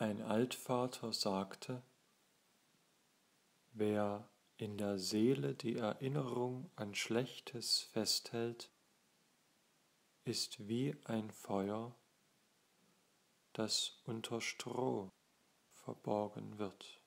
Ein Altvater sagte, wer in der Seele die Erinnerung an Schlechtes festhält, ist wie ein Feuer, das unter Stroh verborgen wird.